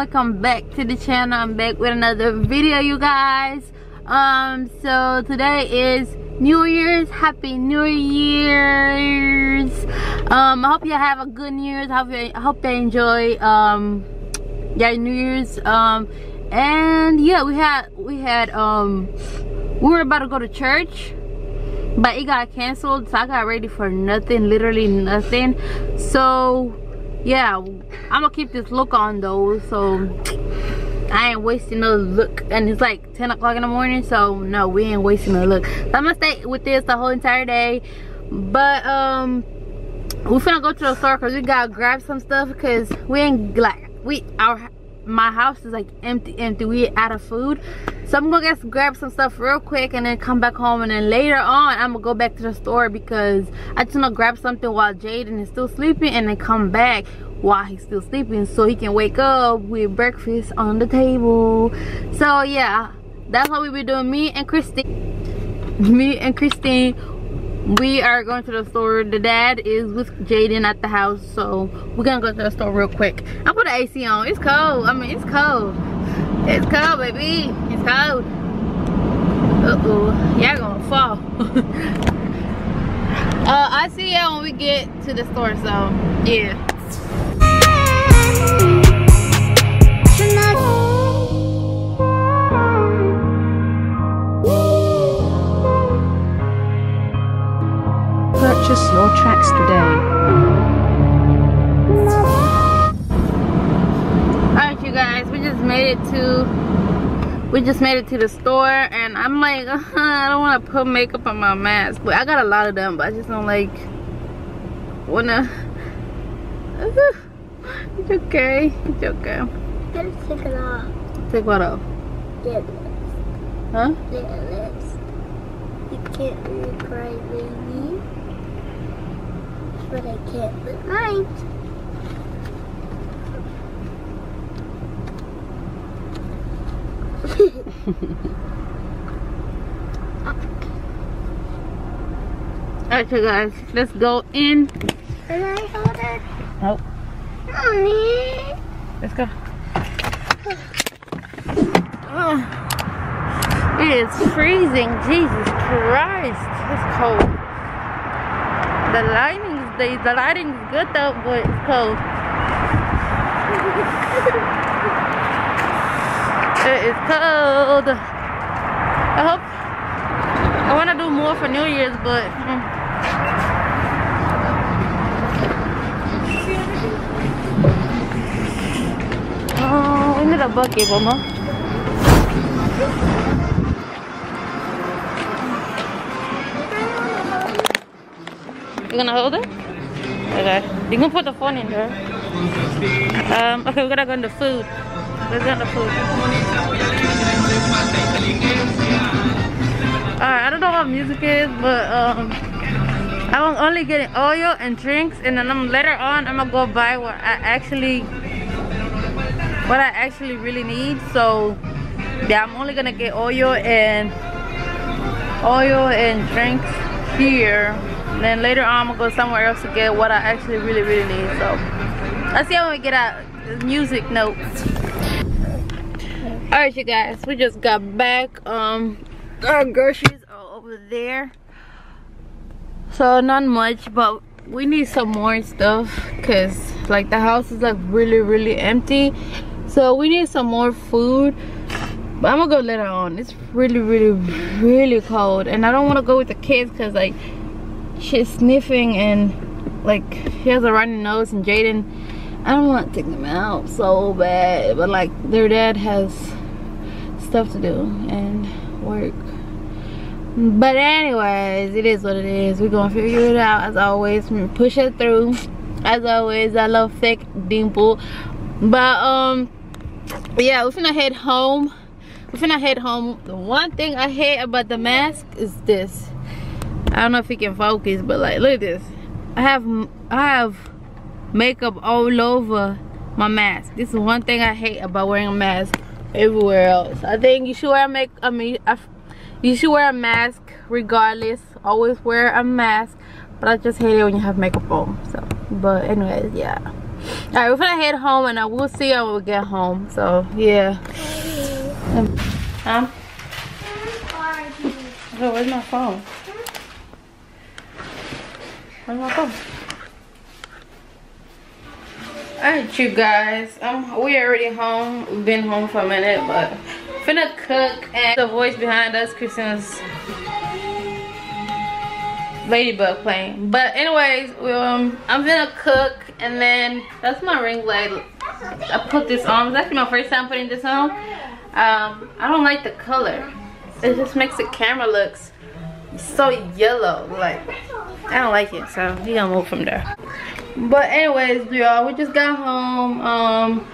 welcome back to the channel. I'm back with another video you guys. Um so today is new year's. Happy new year's. Um i hope you have a good new year's. I hope you, hope they enjoy um yeah new year's. Um and yeah we had we had um we were about to go to church but it got canceled so i got ready for nothing literally nothing. So yeah i'm gonna keep this look on though so i ain't wasting no look. And it's like 10 o'clock in the morning so no we ain't wasting a look. So i'm gonna stay with this the whole entire day. But um we finna go to the store because we gotta grab some stuff because we ain't like we our my house is like empty empty. We out of food. So i'm gonna grab some stuff real quick and then come back home. And then later on i'm gonna go back to the store because i just wanna grab something while jaden is still sleeping and then come back while he's still sleeping so he can wake up with breakfast on the table. So yeah. That's what we be doing me and christine. Me and christine we are going to the store. The dad is with jaden at the house so we're gonna go to the store real quick. I put the ac on. It's cold. I mean it's cold. It's cold baby. It's cold. Uh-oh. Y'all gonna fall. Uh i see y'all when we get to the store so yeah Purchase your tracks today. Alright you guys, we just made it to we just made it to the store and I'm like uh, I don't want to put makeup on my mask but I got a lot of them but I just don't like wanna it's okay it's okay Gotta take it off. take what off Get huh lips. You can't read cry baby. But I can't with mine. alright guys let's go in Can I hold it? Nope. Mommy. let's go it is freezing Jesus Christ it's cold the is the, lighting is good though but it's cold it is cold I hope I want to do more for New Year's but mm. Oh, we need a bucket, mama. You gonna hold it? Okay. You can put the phone in there. Um, okay, we gotta go into food. Let's go into food. Alright, I don't know what music is, but um I'm only getting oil and drinks and then I'm later on I'm gonna go buy what I actually what I actually really need. So yeah, I'm only gonna get oil and oil and drinks here. And then later on, I'm gonna go somewhere else to get what I actually really, really need. So let's see how we get out music notes. All right, you guys, we just got back. Um, our groceries are over there. So not much, but we need some more stuff because like the house is like really, really empty. So we need some more food. But I'm gonna go later on. It's really, really, really cold. And I don't wanna go with the kids because like she's sniffing and like she has a runny nose and Jaden I don't want to take them out so bad but like their dad has stuff to do and work. But anyways it is what it is. We're gonna figure it out as always. Push it through. As always I love thick dimple. But um yeah we're gonna head home. We're gonna head home. The one thing I hate about the mask is this I don't know if you can focus, but like, look at this. I have I have makeup all over my mask. This is one thing I hate about wearing a mask everywhere else. I think you should wear a make. I mean, I, you should wear a mask regardless. Always wear a mask. But I just hate it when you have makeup on. So, but anyways, yeah. all right we're gonna head home and I will see you when we get home so yeah um, huh oh, where's my phone where's my phone Alright you guys, um, we already home. We've been home for a minute, but finna cook and the voice behind us, Christina's ladybug playing. But anyways, um, I'm gonna cook and then that's my ring light. I put this on. It's actually my first time putting this on. Um, I don't like the color. It just makes the camera looks so yellow. Like I don't like it, so we gonna move from there but anyways y'all we just got home um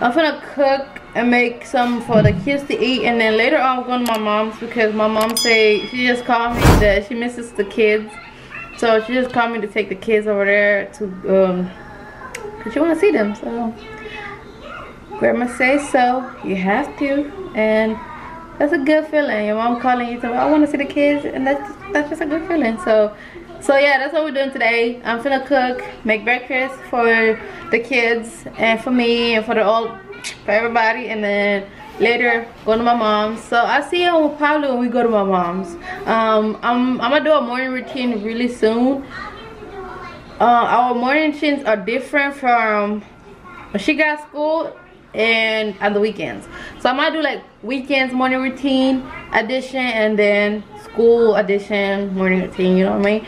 i'm gonna cook and make some for the kids to eat and then later on i'm going to my mom's because my mom say she just called me that she misses the kids so she just called me to take the kids over there to um because she want to see them so grandma say so you have to and that's a good feeling. Your mom calling you to i want to see the kids and that's that's just a good feeling. So so yeah that's what we're doing today. I'm gonna cook make breakfast for the kids and for me and for the old for everybody and then later go to my mom's. So i see you probably when we go to my mom's. Um i'm i'm gonna do a morning routine really soon. Uh our morning routines are different from when she got school and on the weekends. So i might do like weekends morning routine edition and then school edition morning routine you know what i mean?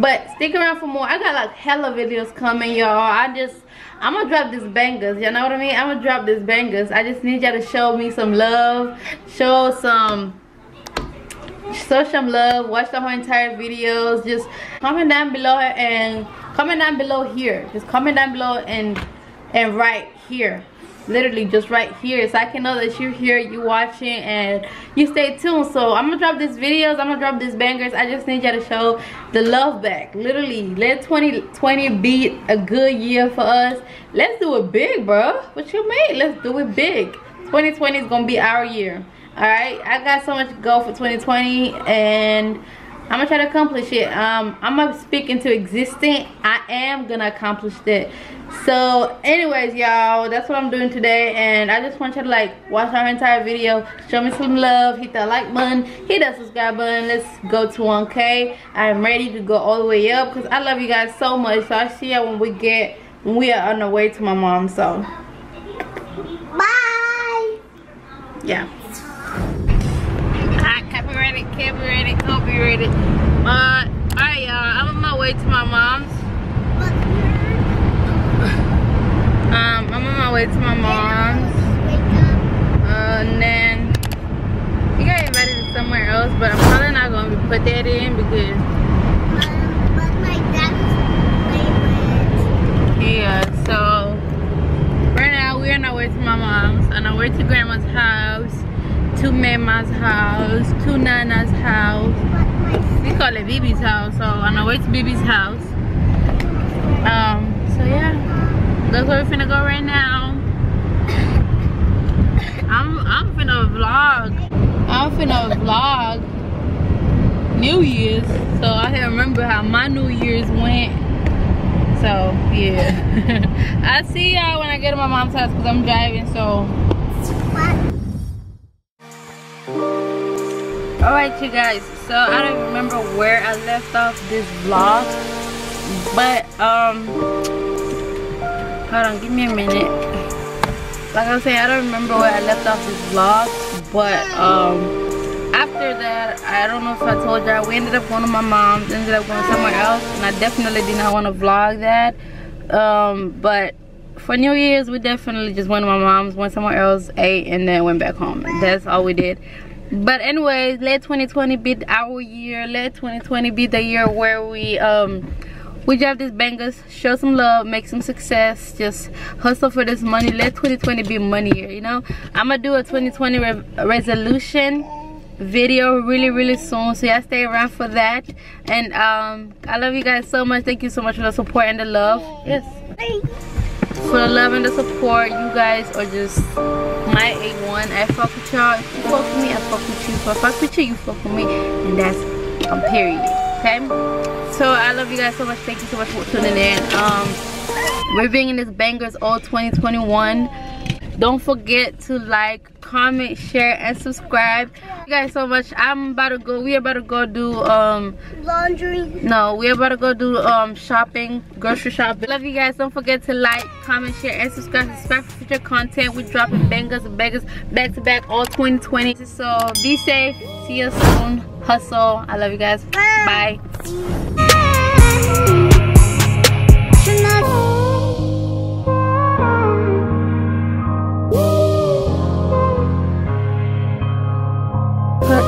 But stick around for more. I got like hella videos coming y'all. I just i'm gonna drop these bangers you know what i mean? I'm gonna drop these bangers. I just need y'all to show me some love show some show some love watch the whole entire videos. Just comment down below and comment down below here. Just comment down below and and right here literally just right here. So i can know that you're here you watching and you stay tuned. So i'm gonna drop these videos i'm gonna drop these bangers. I just need you to show the love back. Literally let 2020 be a good year for us. Let's do it big bro. What you mean? Let's do it big. 2020 is gonna be our year. All right? I got so much to go for 2020 and I'm gonna try to accomplish it. Um, I'm gonna speak into existing. I am gonna accomplish that. So, anyways, y'all, that's what I'm doing today. And I just want you to like watch our entire video, show me some love, hit that like button, hit that subscribe button. Let's go to 1K. I'm ready to go all the way up because I love you guys so much. So I see y'all when we get when we are on the way to my mom. So, bye. Yeah copyrighted. Uh, alright y'all, I'm on my way to my mom's. Um, I'm on my way to my mom's. Uh, and then we got invited to somewhere else, but I'm probably not gonna put that in because. Yeah, so right now we're on our way to my mom's, on our way to grandma's house to Mama's house, to Nana's house. We call it Bibi's house, so on our way to Bibi's house. Um, so yeah, that's where we're finna go right now. I'm I'm finna vlog. I'm finna vlog New Year's, so I can remember how my New Year's went. So yeah, I see y'all when I get to my mom's house because I'm driving. So. Alright you guys, so I don't remember where I left off this vlog. But um hold on, give me a minute. Like I was saying, I don't remember where I left off this vlog. But um after that, I don't know if I told y'all, we ended up going to my mom's, ended up going somewhere else, and I definitely did not want to vlog that. Um, but for New Year's, we definitely just went to my mom's, went somewhere else, ate, and then went back home. That's all we did but anyways let 2020 be our year. Let 2020 be the year where we um we drive these bangers show some love make some success just hustle for this money. Let 2020 be money year you know? I'm gonna do a 2020 re resolution video really really soon. So y'all stay around for that. And um i love you guys so much. Thank you so much for the support and the love. Yes for the love and the support you guys are just my A1 I fuck with y'all. If you fuck with me I fuck with you. If I fuck with you you fuck with me. And that's a period. Okay? So I love you guys so much. Thank you so much for tuning in. Um we're being in this bangers all 2021 don't forget to like comment share and subscribe. You guys so much. I'm about to go we're about to go do um laundry. no we're about to go do um shopping grocery shopping. Love you guys. Don't forget to like comment share and subscribe. Subscribe for future content. We're dropping bangers and bangers back to back all 2020 so be safe. See you soon. Hustle. I love you guys. Bye